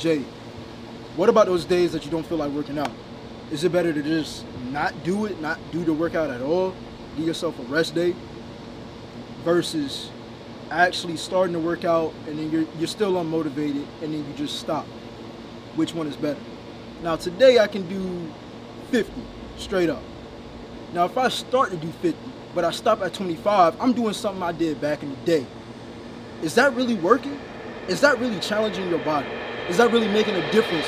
Jay, what about those days that you don't feel like working out? Is it better to just not do it, not do the workout at all, give yourself a rest day, versus actually starting to work out and then you're, you're still unmotivated and then you just stop? Which one is better? Now today I can do 50 straight up. Now if I start to do 50, but I stop at 25, I'm doing something I did back in the day. Is that really working? Is that really challenging your body? Is that really making a difference?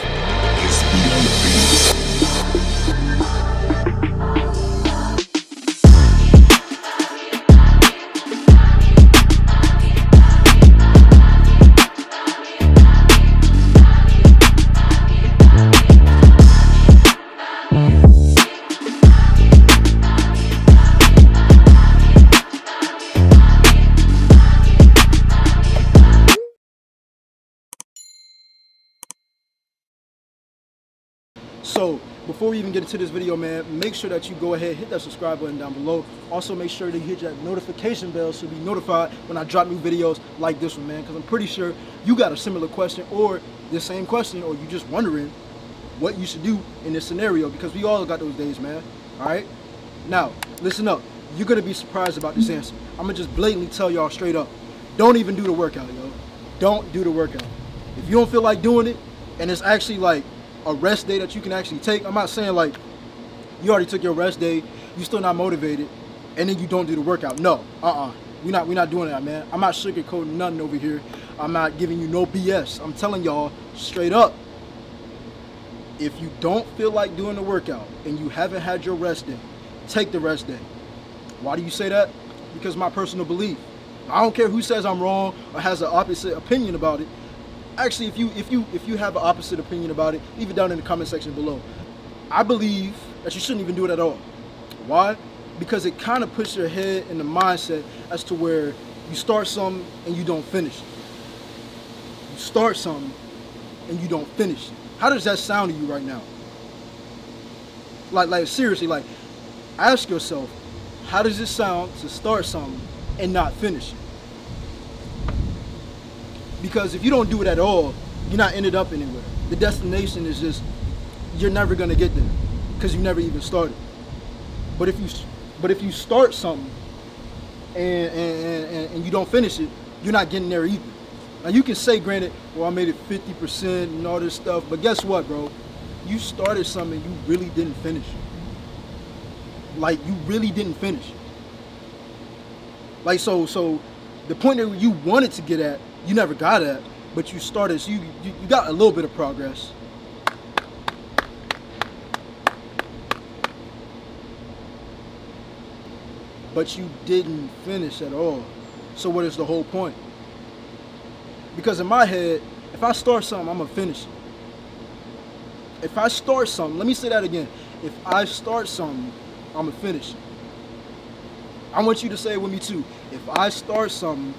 So before we even get into this video, man, make sure that you go ahead, hit that subscribe button down below. Also make sure to hit that notification bell so you be notified when I drop new videos like this one, man, because I'm pretty sure you got a similar question or the same question or you just wondering what you should do in this scenario because we all got those days, man. All right? Now, listen up. You're going to be surprised about this answer. I'm going to just blatantly tell y'all straight up. Don't even do the workout, yo. Don't do the workout. If you don't feel like doing it and it's actually like a rest day that you can actually take. I'm not saying like you already took your rest day, you still not motivated, and then you don't do the workout. No, uh-uh. We're not, we're not doing that, man. I'm not sugarcoating nothing over here. I'm not giving you no BS. I'm telling y'all straight up. If you don't feel like doing the workout and you haven't had your rest day, take the rest day. Why do you say that? Because my personal belief. I don't care who says I'm wrong or has an opposite opinion about it actually if you if you if you have an opposite opinion about it leave it down in the comment section below. I believe that you shouldn't even do it at all. Why? Because it kind of puts your head in the mindset as to where you start something and you don't finish. You start something and you don't finish. How does that sound to you right now? Like like seriously like ask yourself how does it sound to start something and not finish it because if you don't do it at all, you're not ended up anywhere. The destination is just you're never gonna get there because you never even started. But if you but if you start something and, and, and, and you don't finish it, you're not getting there either. Now you can say, granted, well I made it 50% and all this stuff, but guess what, bro? You started something you really didn't finish. Like you really didn't finish. Like so so the point that you wanted to get at you never got it, but you started, so you, you, you got a little bit of progress. But you didn't finish at all. So what is the whole point? Because in my head, if I start something, I'm gonna finish it. If I start something, let me say that again. If I start something, I'm gonna finish it. I want you to say it with me too. If I start something,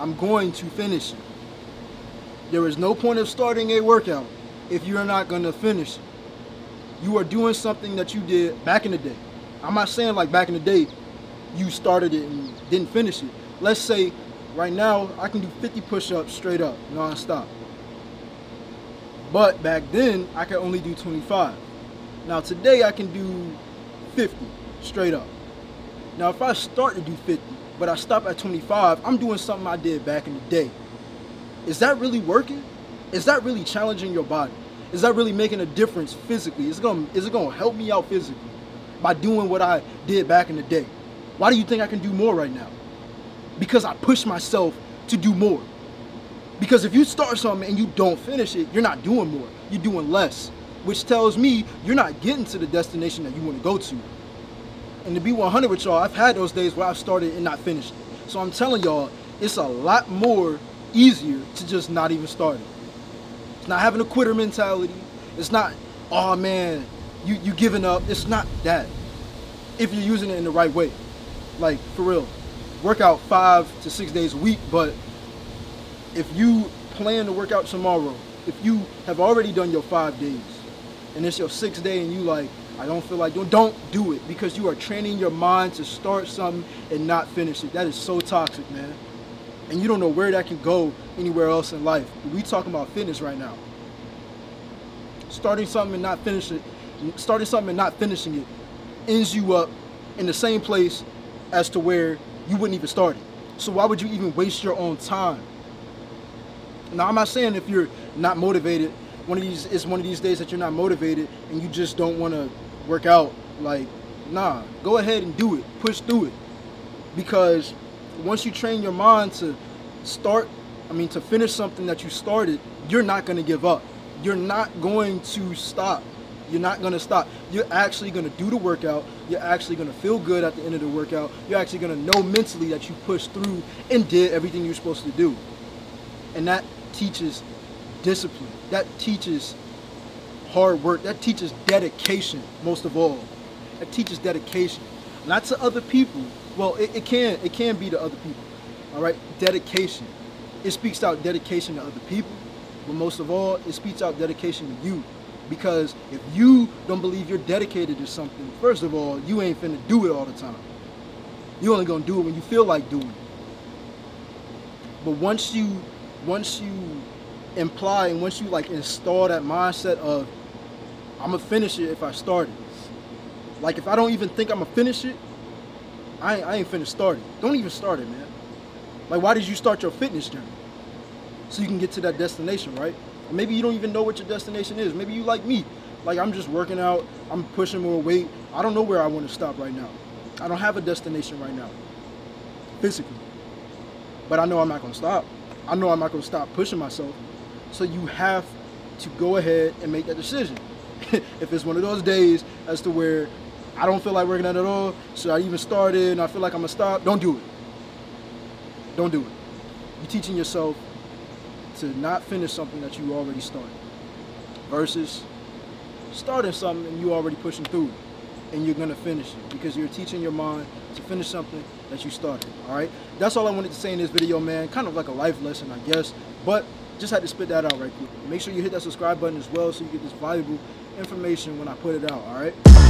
I'm going to finish it. There is no point of starting a workout if you're not going to finish it. You are doing something that you did back in the day. I'm not saying like back in the day you started it and didn't finish it. Let's say right now I can do 50 push-ups straight up, non-stop. But back then I could only do 25. Now today I can do 50 straight up. Now if I start to do 50, but I stop at 25, I'm doing something I did back in the day. Is that really working? Is that really challenging your body? Is that really making a difference physically? Is it gonna, is it gonna help me out physically by doing what I did back in the day? Why do you think I can do more right now? Because I push myself to do more. Because if you start something and you don't finish it, you're not doing more. You're doing less, which tells me you're not getting to the destination that you want to go to. And to be 100 with y'all, I've had those days where I've started and not finished. So I'm telling y'all, it's a lot more easier to just not even start it. It's not having a quitter mentality. It's not, oh man, you, you giving up. It's not that. If you're using it in the right way. Like, for real. Work out five to six days a week, but if you plan to work out tomorrow, if you have already done your five days, and it's your sixth day and you like, I don't feel like doing. Don't do it because you are training your mind to start something and not finish it. That is so toxic, man. And you don't know where that can go anywhere else in life. We talking about fitness right now. starting something and not finishing it, starting something and not finishing it ends you up in the same place as to where you wouldn't even start it. So why would you even waste your own time? Now I'm not saying if you're not motivated, one of these is one of these days that you're not motivated and you just don't want to work out. Like, nah, go ahead and do it. Push through it. Because once you train your mind to start, I mean to finish something that you started, you're not gonna give up. You're not going to stop. You're not gonna stop. You're actually gonna do the workout. You're actually gonna feel good at the end of the workout. You're actually gonna know mentally that you pushed through and did everything you're supposed to do. And that teaches discipline. That teaches hard work. That teaches dedication, most of all. That teaches dedication. Not to other people. Well, it, it can it can be to other people. All right? Dedication. It speaks out dedication to other people, but most of all, it speaks out dedication to you. Because if you don't believe you're dedicated to something, first of all, you ain't finna do it all the time. You only gonna do it when you feel like doing it. But once you once you imply and once you like install that mindset of I'm gonna finish it if I start it. Like if I don't even think I'm gonna finish it, I ain't, I ain't finished starting. Don't even start it, man. Like why did you start your fitness journey? So you can get to that destination, right? Maybe you don't even know what your destination is. Maybe you like me. Like I'm just working out, I'm pushing more weight. I don't know where I want to stop right now. I don't have a destination right now, physically. But I know I'm not gonna stop. I know I'm not gonna stop pushing myself. So you have to go ahead and make that decision. if it's one of those days as to where I don't feel like working out at all, so I even started and I feel like I'm gonna stop, don't do it. Don't do it. You're teaching yourself to not finish something that you already started versus starting something and you already pushing through and you're gonna finish it because you're teaching your mind to finish something that you started. All right, that's all I wanted to say in this video, man. Kind of like a life lesson, I guess, but just had to spit that out right quick. Make sure you hit that subscribe button as well so you get this valuable information when I put it out. All right.